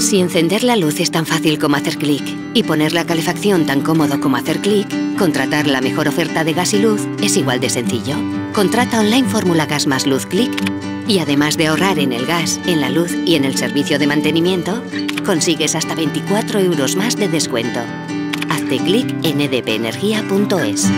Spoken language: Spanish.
Si encender la luz es tan fácil como hacer clic y poner la calefacción tan cómodo como hacer clic, contratar la mejor oferta de gas y luz es igual de sencillo. Contrata online Fórmula Gas más Luz Clic y además de ahorrar en el gas, en la luz y en el servicio de mantenimiento, consigues hasta 24 euros más de descuento. Hazte clic en edpenergia.es.